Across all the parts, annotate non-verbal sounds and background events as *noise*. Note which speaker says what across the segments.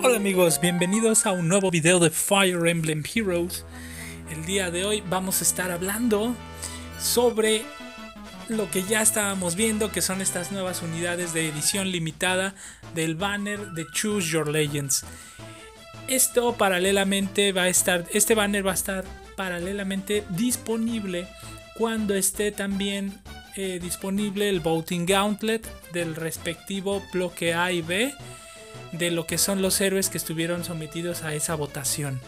Speaker 1: Hola amigos, bienvenidos a un nuevo video de Fire Emblem Heroes. El día de hoy vamos a estar hablando sobre lo que ya estábamos viendo, que son estas nuevas unidades de edición limitada del banner de Choose Your Legends. Esto paralelamente va a estar, este banner va a estar paralelamente disponible cuando esté también eh, disponible el Voting Gauntlet del respectivo bloque A y B de lo que son los héroes que estuvieron sometidos a esa votación.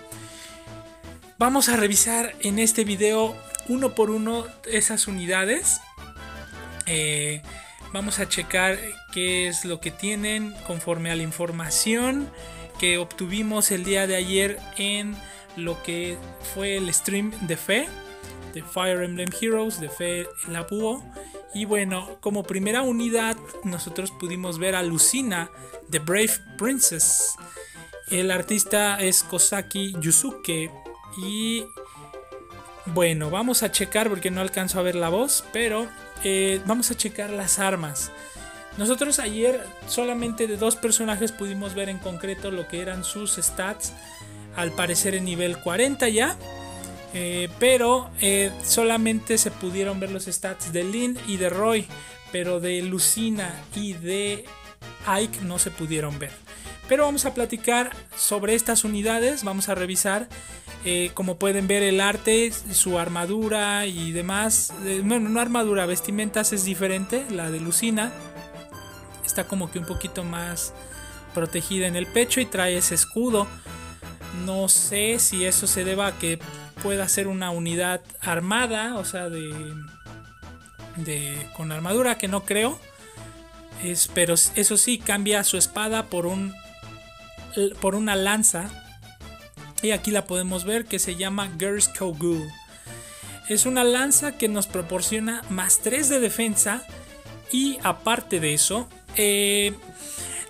Speaker 1: Vamos a revisar en este video uno por uno esas unidades. Eh, vamos a checar qué es lo que tienen conforme a la información que obtuvimos el día de ayer en lo que fue el stream de Fe, de Fire Emblem Heroes, de Fe la Búho. Y bueno, como primera unidad, nosotros pudimos ver a Lucina, The Brave Princess. El artista es Kosaki Yusuke. Y bueno, vamos a checar porque no alcanzo a ver la voz, pero eh, vamos a checar las armas. Nosotros ayer solamente de dos personajes pudimos ver en concreto lo que eran sus stats. Al parecer en nivel 40 ya. Eh, pero eh, solamente se pudieron ver los stats de Lynn y de Roy. Pero de Lucina y de Ike no se pudieron ver. Pero vamos a platicar sobre estas unidades. Vamos a revisar. Eh, como pueden ver el arte, su armadura y demás. bueno, no armadura, vestimentas es diferente. La de Lucina está como que un poquito más protegida en el pecho y trae ese escudo. No sé si eso se deba a que pueda ser una unidad armada, o sea, de, de con armadura, que no creo. Es, pero eso sí, cambia su espada por un por una lanza. Y aquí la podemos ver que se llama Girls Kogul. Es una lanza que nos proporciona más 3 de defensa. Y aparte de eso, eh,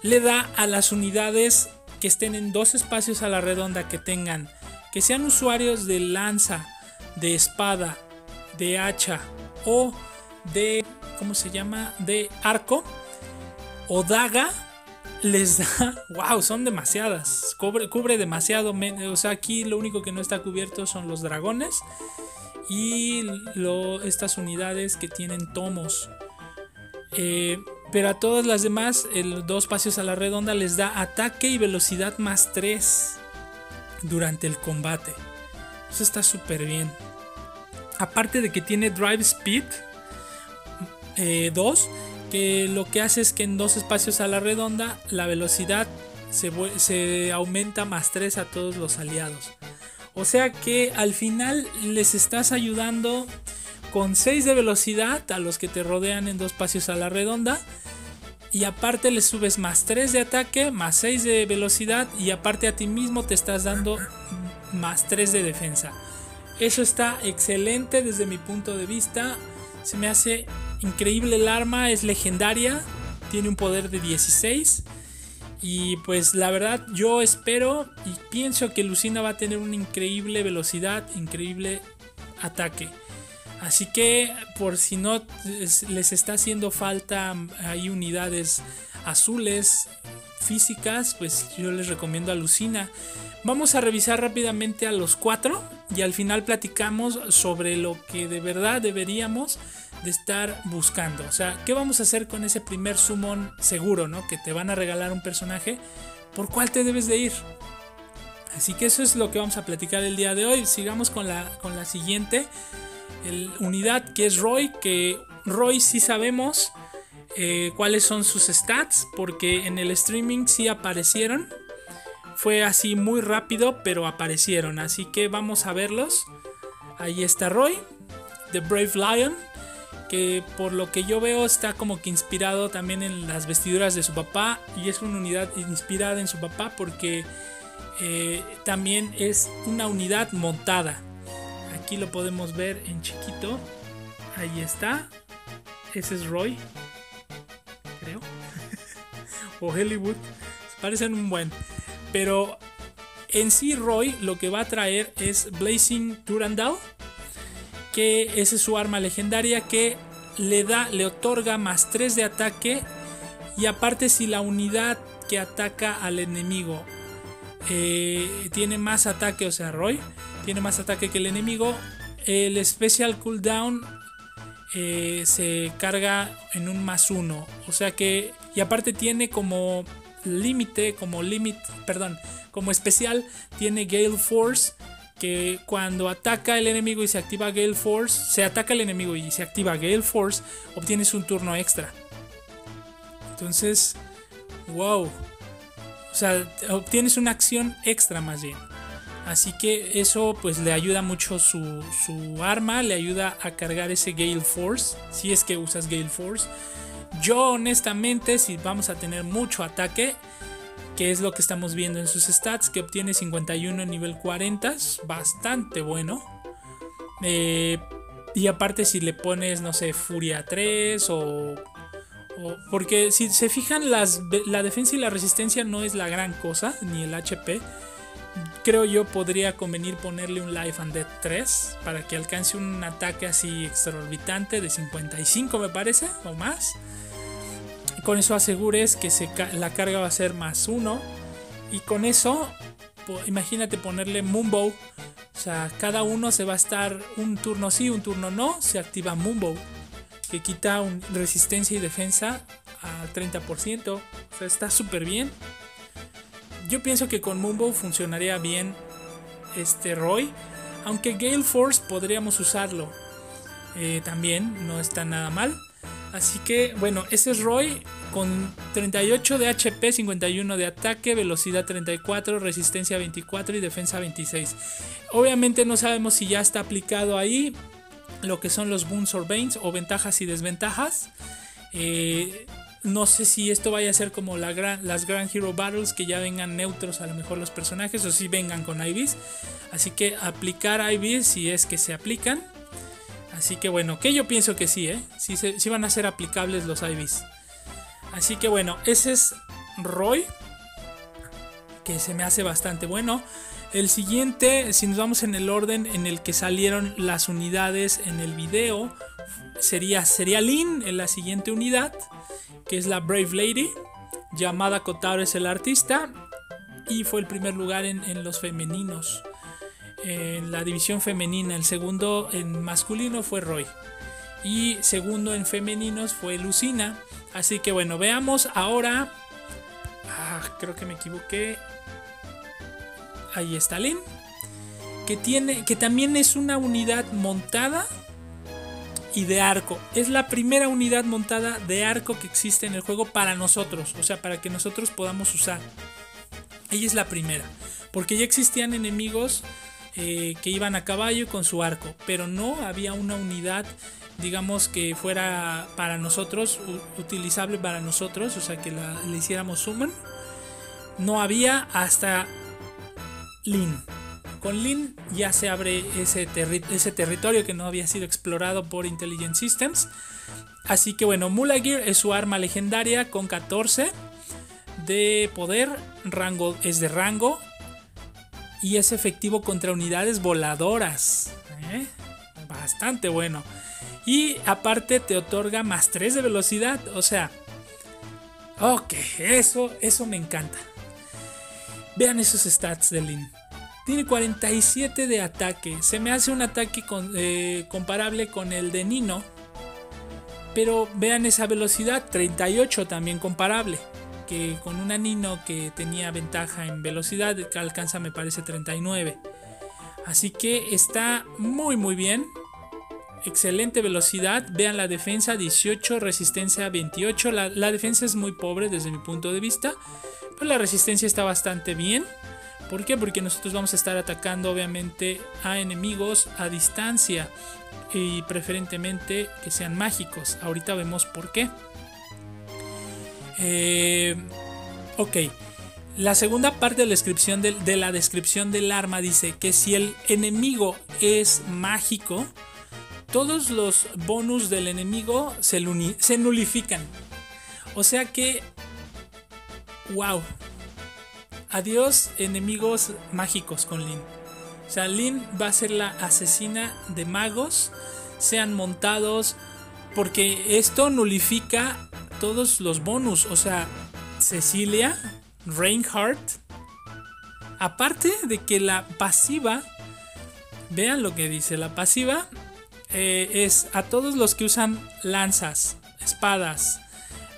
Speaker 1: le da a las unidades que estén en dos espacios a la redonda que tengan, que sean usuarios de lanza, de espada, de hacha o de, ¿cómo se llama? De arco o daga, les da, *laughs* wow, son demasiadas, cubre, cubre demasiado, o sea, aquí lo único que no está cubierto son los dragones y estas unidades que tienen tomos. Eh, pero a todas las demás, el dos pasos a la redonda les da ataque y velocidad más 3 durante el combate. Eso está súper bien. Aparte de que tiene Drive Speed 2, eh, que lo que hace es que en dos espacios a la redonda la velocidad se, se aumenta más 3 a todos los aliados. O sea que al final les estás ayudando con 6 de velocidad a los que te rodean en dos pasos a la redonda. Y aparte le subes más 3 de ataque, más 6 de velocidad y aparte a ti mismo te estás dando más 3 de defensa. Eso está excelente desde mi punto de vista. Se me hace increíble el arma, es legendaria, tiene un poder de 16. Y pues la verdad yo espero y pienso que Lucina va a tener una increíble velocidad, increíble ataque. Así que por si no les está haciendo falta hay unidades azules físicas, pues yo les recomiendo a Lucina. Vamos a revisar rápidamente a los cuatro y al final platicamos sobre lo que de verdad deberíamos de estar buscando. O sea, ¿qué vamos a hacer con ese primer summon seguro, ¿no? Que te van a regalar un personaje. ¿Por cuál te debes de ir? Así que eso es lo que vamos a platicar el día de hoy. Sigamos con la, con la siguiente unidad que es Roy, que Roy sí sabemos eh, cuáles son sus stats, porque en el streaming sí aparecieron. Fue así muy rápido, pero aparecieron. Así que vamos a verlos. Ahí está Roy, The Brave Lion, que por lo que yo veo está como que inspirado también en las vestiduras de su papá. Y es una unidad inspirada en su papá porque eh, también es una unidad montada. Aquí lo podemos ver en chiquito. Ahí está. Ese es Roy. Creo. *laughs* o Hollywood. Parecen un buen. Pero en sí Roy lo que va a traer es Blazing Durandal. Que esa es su arma legendaria que le da, le otorga más 3 de ataque. Y aparte si la unidad que ataca al enemigo eh, tiene más ataque, o sea, Roy tiene más ataque que el enemigo. El Special Cooldown eh, se carga en un más uno. O sea que, y aparte tiene como límite, como límite, perdón, como especial, tiene Gale Force. Que cuando ataca el enemigo y se activa Gale Force, se ataca el enemigo y se activa Gale Force, obtienes un turno extra. Entonces, wow. O sea, obtienes una acción extra más bien. Así que eso pues le ayuda mucho su, su, arma, le ayuda a cargar ese Gale Force, si es que usas Gale Force. Yo honestamente, si vamos a tener mucho ataque, que es lo que estamos viendo en sus stats, que obtiene 51 en nivel 40, bastante bueno. Eh, y aparte si le pones, no sé, Furia 3 o... porque si se fijan, las, la defensa y la resistencia no es la gran cosa, ni el HP creo yo podría convenir ponerle un Life and Death 3 para que alcance un ataque así extraorbitante de 55 me parece o más. con eso asegures que la carga va a ser más 1 y con eso imagínate ponerle Moonbow. O sea, cada uno se va a estar un turno sí, un turno no, se activa Moonbow que quita resistencia y defensa al 30%. O sea, está súper bien yo pienso que con Mumbo funcionaría bien este Roy. Aunque Gale Force podríamos usarlo eh, también, no está nada mal. Así que bueno, ese es Roy con 38 de HP, 51 de ataque, velocidad 34, resistencia 24 y defensa 26. Obviamente no sabemos si ya está aplicado ahí lo que son los Boons or Banes o ventajas y desventajas. Eh, no sé si esto vaya a ser como gran, las Grand Hero Battles, que ya vengan neutros a lo mejor los personajes, o si vengan con IVs. Así que aplicar IVs si es que se aplican. Así que bueno, que yo pienso que sí, ¿eh? Sí, sí van a ser aplicables los IVs. Así que bueno, ese es Roy, que se me hace bastante bueno. El siguiente, si nos vamos en el orden en el que salieron las unidades en el video, sería, sería Lin en la siguiente unidad que es la Brave Lady. Llamada Kotaro es el artista. Y fue el primer lugar en, los femeninos. En la división femenina. El segundo en masculino fue Roy. Y segundo en femeninos fue Lucina. Así que bueno, veamos ahora. Ah, creo que me equivoqué. Ahí está Lin. Que tiene. Que también es una unidad montada y de arco. Es la primera unidad montada de arco que existe en el juego para nosotros, o sea, para que nosotros podamos usar. Ella es la primera, porque ya existían enemigos eh, que iban a caballo con su arco, pero no había una unidad, digamos, que fuera para nosotros, utilizable para nosotros, o sea, que la, le hiciéramos summon. No había hasta Lin. Con Lin ya se abre ese, territorio que no había sido explorado por Intelligent Systems. Así que bueno, Mulagir es su arma legendaria con 14 de poder. Rango es de rango. Y es efectivo contra unidades voladoras. ¿eh? Bastante bueno. Y aparte te otorga más 3 de velocidad. O sea. Ok, eso, eso me encanta. Vean esos stats de Lin. Tiene 47 de ataque. Se me hace un ataque eh, comparable con el de Nino. Pero vean esa velocidad, 38 también comparable. Que con una Nino que tenía ventaja en velocidad, que alcanza me parece 39. Así que está muy muy bien. Excelente velocidad. Vean la defensa 18, resistencia 28. La, la defensa es muy pobre desde mi punto de vista. Pero la resistencia está bastante bien. ¿Por qué? Porque nosotros vamos a estar atacando obviamente a enemigos a distancia y preferentemente que sean mágicos. Ahorita vemos por qué. Eh, ok. La segunda parte de la, descripción de, la descripción del arma dice que si el enemigo es mágico, todos los bonus del enemigo se, se nulifican. O sea que, wow, Adiós enemigos mágicos con Lin. O sea, Lin va a ser la asesina de magos, sean montados, porque esto nulifica todos los bonus. O sea, Cecilia, Reinhardt, Aparte de que la pasiva, vean lo que dice, la pasiva eh, es a todos los que usan lanzas, espadas,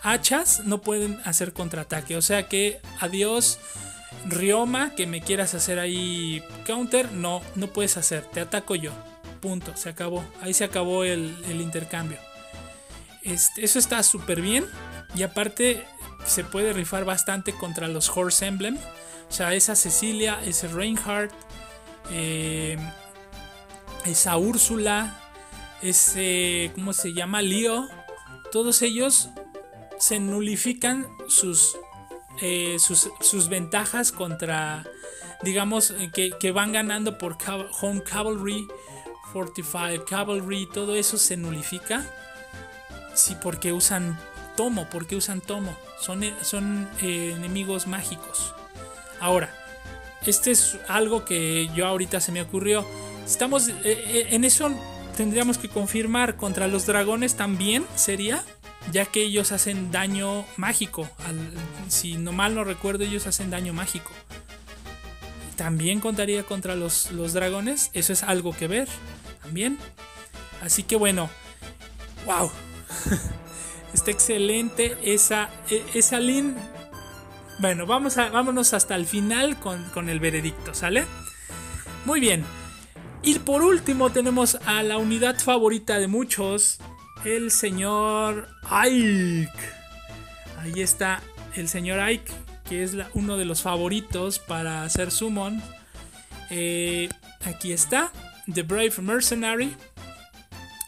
Speaker 1: hachas, no pueden hacer contraataque. O sea que adiós Rioma, que me quieras hacer ahí counter, no, no puedes hacer, te ataco yo. Punto, se acabó. Ahí se acabó el, intercambio. Este, eso está súper bien. Y aparte se puede rifar bastante contra los Horse Emblem. O sea, esa Cecilia, ese Reinhardt, eh, esa Úrsula, ese, ¿cómo se llama? Leo. Todos ellos se nulifican sus, eh, sus, ventajas contra, digamos, que, que van ganando por Home Cavalry, Fortified Cavalry, todo eso se nulifica. Sí, porque usan tomo, porque usan tomo. Son, eh, son eh, enemigos mágicos. Ahora, este es algo que yo ahorita se me ocurrió. Estamos eh, en eso tendríamos que confirmar contra los dragones también sería, ya que ellos hacen daño mágico. si no mal no recuerdo, ellos hacen daño mágico. También contaría contra los, los dragones. Eso es algo que ver. También. Así que bueno. ¡Wow! *laughs* Está excelente esa, e, esa lin. Bueno, vamos a, vámonos hasta el final con, con el veredicto, ¿sale? Muy bien. Y por último tenemos a la unidad favorita de muchos, el señor Ike. Ahí está el señor Ike, que es uno de los favoritos para hacer summon. Eh, aquí está, The Brave Mercenary,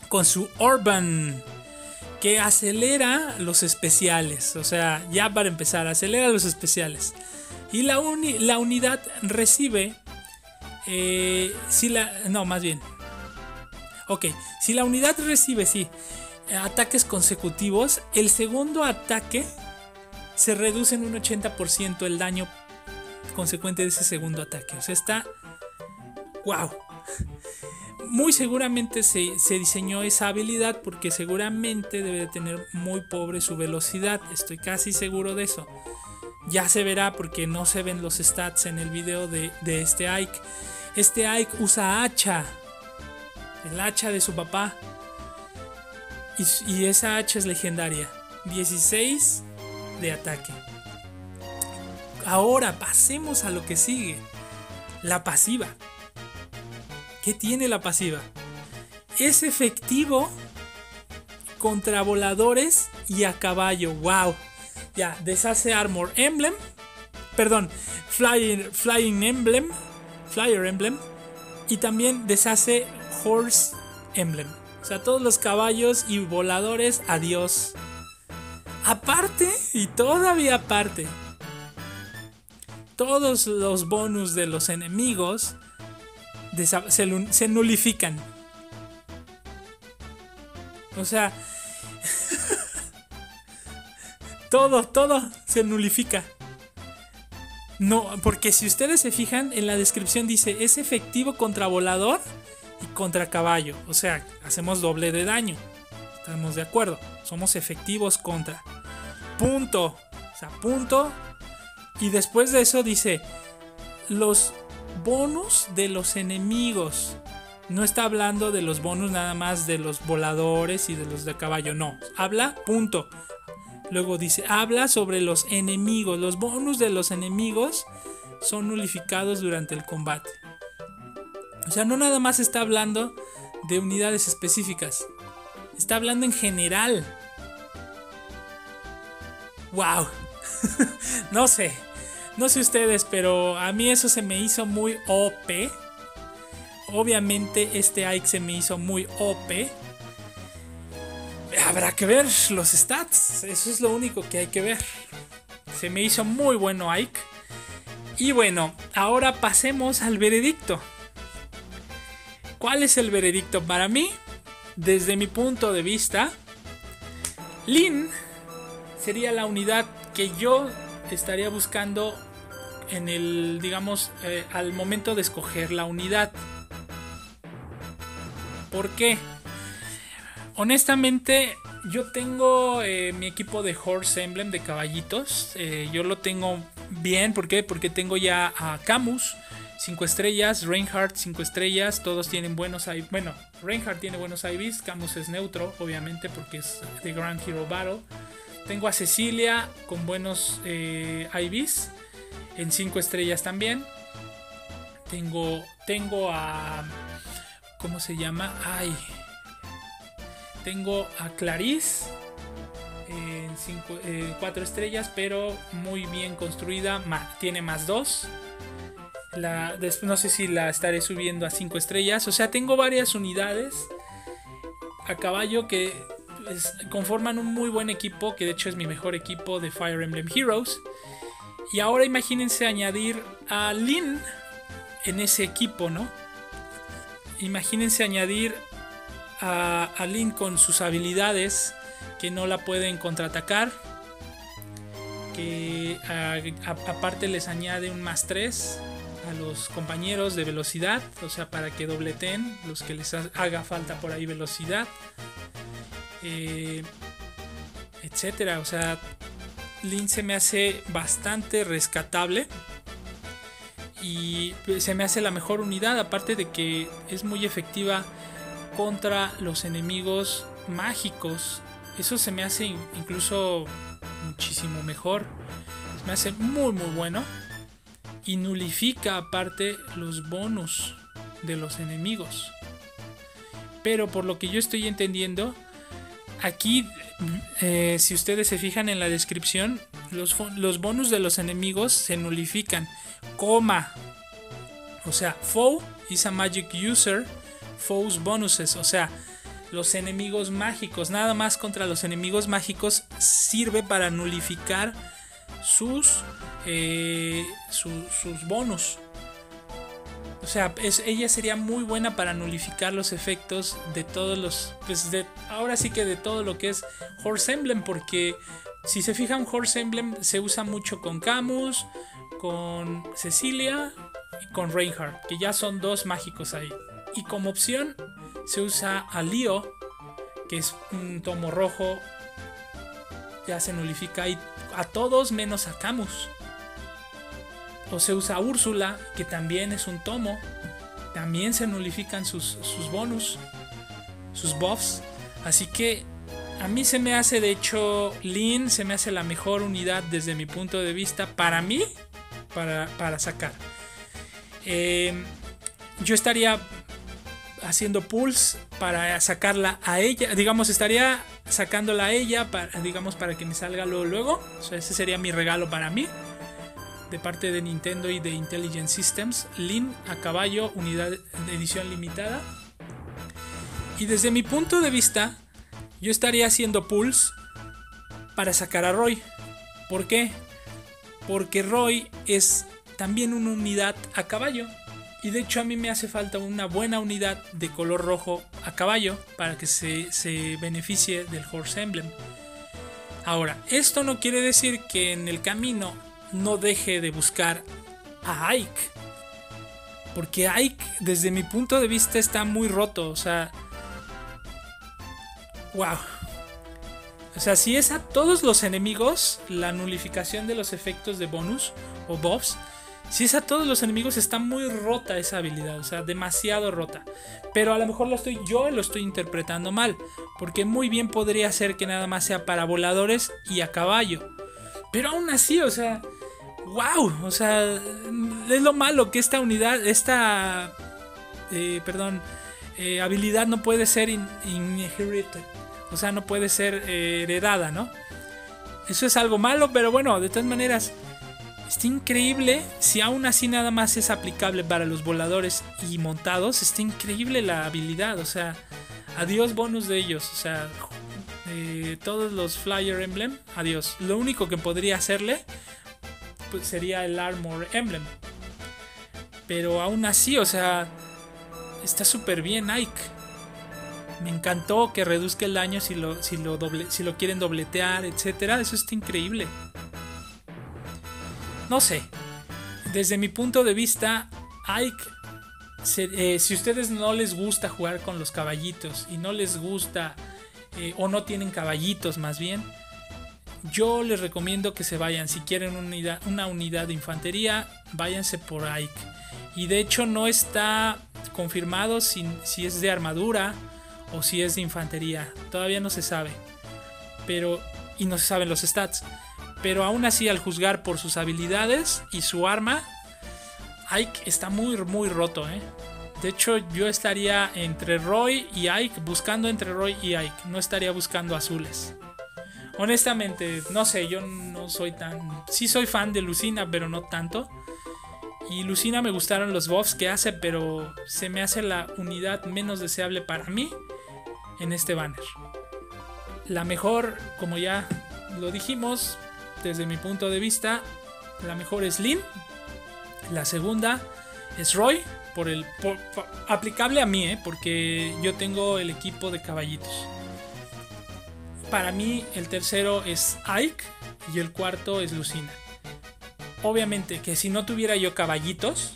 Speaker 1: con su Urban que acelera los especiales. O sea, ya para empezar, acelera los especiales. Y la, la unidad recibe... Eh, si la... No, más bien. Ok, si la unidad recibe, sí, ataques consecutivos, el segundo ataque se reduce en un 80% el daño consecuente de ese segundo ataque. O sea, está... ¡Wow! muy seguramente se, diseñó esa habilidad porque seguramente debe de tener muy pobre su velocidad. Estoy casi seguro de eso. Ya se verá porque no se ven los stats en el video de, este Ike. Este Ike usa hacha. El hacha de su papá. Y, esa hacha es legendaria. 16 de ataque. Ahora pasemos a lo que sigue. La pasiva. ¿Qué tiene la pasiva? Es efectivo contra voladores y a caballo. ¡Wow! Ya, deshace Armor Emblem. Perdón, Flying, flying Emblem. Flyer Emblem. Y también deshace Horse Emblem. O sea, todos los caballos y voladores, adiós. Aparte, y todavía aparte, todos los bonus de los enemigos se, nulifican. O sea, *laughs* todo, todo se nulifica. No, porque si ustedes se fijan, en la descripción dice, es efectivo contra volador contra caballo. O sea, hacemos doble de daño. Estamos de acuerdo. Somos efectivos contra. Punto. O sea, punto. Y después de eso dice, los bonus de los enemigos. No está hablando de los bonus nada más de los voladores y de los de caballo, no. Habla, punto. Luego dice, habla sobre los enemigos. Los bonus de los enemigos son nulificados durante el combate. O sea, no nada más está hablando de unidades específicas. Está hablando en general. ¡Wow! *laughs* no sé. No sé ustedes, pero a mí eso se me hizo muy OP. Obviamente este Ike se me hizo muy OP. Habrá que ver los stats. Eso es lo único que hay que ver. Se me hizo muy bueno Ike. Y bueno, ahora pasemos al veredicto. ¿Cuál es el veredicto para mí? Desde mi punto de vista, Lin sería la unidad que yo estaría buscando en el, digamos, eh, al momento de escoger la unidad. ¿Por qué? Honestamente, yo tengo eh, mi equipo de Horse Emblem de caballitos. Eh, yo lo tengo bien. ¿Por qué? Porque tengo ya a Camus, 5 estrellas. Reinhardt, 5 estrellas. Todos tienen buenos IVs. Bueno, Reinhardt tiene buenos IVs. Camus es neutro, obviamente, porque es de Grand Hero Battle. Tengo a Cecilia con buenos eh, IVs. En 5 estrellas también. Tengo, tengo a. ¿Cómo se llama? Ay. Tengo a Clarice en 4 estrellas, pero muy bien construida. tiene más 2. No sé si la estaré subiendo a 5 estrellas. O sea, tengo varias unidades a caballo que pues, conforman un muy buen equipo, que de hecho es mi mejor equipo de Fire Emblem Heroes. Y ahora imagínense añadir a Lin en ese equipo, ¿no? Imagínense añadir a, Link con sus habilidades que no la pueden contraatacar. Que aparte les añade un más 3 a los compañeros de velocidad. O sea, para que dobleten los que les haga falta por ahí velocidad. Eh, etcétera. O sea, Link se me hace bastante rescatable. Y se me hace la mejor unidad. Aparte de que es muy efectiva contra los enemigos mágicos. Eso se me hace incluso muchísimo mejor. Me hace muy muy bueno. Y nulifica aparte los bonus de los enemigos. Pero por lo que yo estoy entendiendo, aquí, eh, si ustedes se fijan en la descripción, los, los bonus de los enemigos se nulifican. Coma. O sea, foe is a magic user foes bonuses, o sea, los enemigos mágicos, nada más contra los enemigos mágicos sirve para nulificar sus, eh, sus bonus. O sea, ella sería muy buena para nulificar los efectos de todos los. Pues de. Ahora sí que de todo lo que es Horse Emblem. Porque si se fijan, Horse Emblem se usa mucho con Camus, con Cecilia y con Reinhardt. Que ya son dos mágicos ahí. Y como opción se usa a Leo, que es un tomo rojo. Ya se nulifica a todos menos a Camus. O se usa Úrsula, que también es un tomo. También se nulifican sus, sus bonus, sus buffs. Así que a mí se me hace, de hecho, Lin se me hace la mejor unidad desde mi punto de vista para mí, para, para sacar. Eh, yo estaría haciendo pulls para sacarla a ella. Digamos, estaría sacándola a ella, para, digamos, para que me salga luego. luego. ese sería mi regalo para mí. De parte de Nintendo y de Intelligent Systems. Lin a caballo, unidad de edición limitada. Y desde mi punto de vista, yo estaría haciendo pulls para sacar a Roy. ¿Por qué? Porque Roy es también una unidad a caballo. Y de hecho a mí me hace falta una buena unidad de color rojo a caballo para que se, beneficie del Horse Emblem. Ahora, esto no quiere decir que en el camino no deje de buscar a Ike. Porque Ike, desde mi punto de vista, está muy roto. O sea. ¡Wow! O sea, si es a todos los enemigos, la nulificación de los efectos de bonus o buffs si es a todos los enemigos, está muy rota esa habilidad, o sea, demasiado rota. Pero a lo mejor lo estoy, yo lo estoy interpretando mal, porque muy bien podría ser que nada más sea para voladores y a caballo. Pero aún así, o sea, wow, o sea, es lo malo que esta unidad, esta, eh, perdón, eh, habilidad no puede ser inherited, o sea, no puede ser eh, heredada, ¿no? Eso es algo malo, pero bueno, de todas maneras Está increíble, si aún así nada más es aplicable para los voladores y montados, está increíble la habilidad, o sea, adiós bonus de ellos, o sea, todos los Flyer Emblem, adiós. Lo único que podría hacerle pues, sería el Armor Emblem. Pero aún así, o sea, está súper bien Ike. Me encantó que reduzca el daño si lo, si lo, doble, si lo quieren dobletear, etcétera. Eso está increíble. No sé. Desde mi punto de vista, Ike, eh, si ustedes no les gusta jugar con los caballitos y no les gusta eh, o no tienen caballitos más bien, yo les recomiendo que se vayan. Si quieren una unidad de infantería, váyanse por Ike. Y de hecho no está confirmado si, si es de armadura o si es de infantería. Todavía no se sabe. Pero. Y no se saben los stats. Pero aún así, al juzgar por sus habilidades y su arma, Ike está muy, muy roto, ¿eh? De hecho, yo estaría entre Roy y Ike, buscando entre Roy y Ike. No estaría buscando azules. Honestamente, no sé, yo no soy tan... Sí soy fan de Lucina, pero no tanto. Y Lucina me gustaron los buffs que hace, pero se me hace la unidad menos deseable para mí en este banner. La mejor, como ya lo dijimos, desde mi punto de vista, la mejor es Lin. La segunda es Roy, por el aplicable a mí, ¿eh? porque yo tengo el equipo de caballitos. Para mí el tercero es Ike y el cuarto es Lucina. Obviamente que si no tuviera yo caballitos,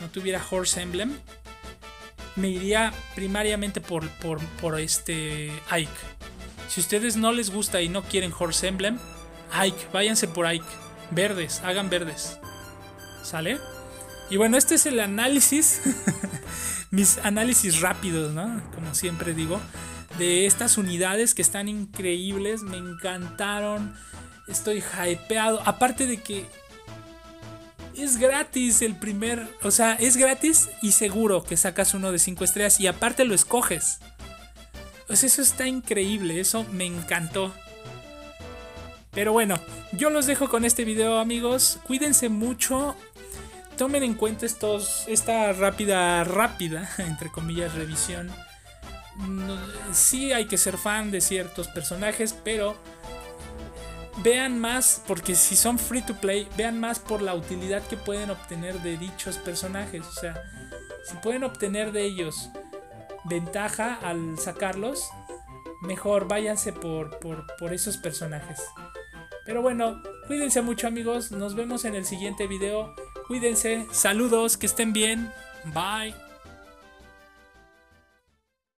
Speaker 1: no tuviera Horse Emblem, me iría primariamente por, por, este Ike. Si ustedes no les gusta y no quieren Horse Emblem, Ike, váyanse por Ike. Verdes, hagan verdes. ¿Sale? Y bueno, este es el análisis, *laughs* mis análisis rápidos, ¿no? Como siempre digo, de estas unidades que están increíbles, me encantaron, estoy hypeado. Aparte de que es gratis el primer, o sea, es gratis y seguro que sacas uno de 5 estrellas y aparte lo escoges. Pues eso está increíble, eso me encantó. Pero bueno, yo los dejo con este video amigos, cuídense mucho, tomen en cuenta estos, esta rápida, rápida, *laughs* entre comillas, revisión. sí hay que ser fan de ciertos personajes, pero vean más, porque si son free to play, vean más por la utilidad que pueden obtener de dichos personajes. O sea, si pueden obtener de ellos ventaja al sacarlos, mejor váyanse por, por, por esos personajes. Pero bueno, cuídense mucho amigos, nos vemos en el siguiente video. Cuídense, saludos, que estén bien. Bye.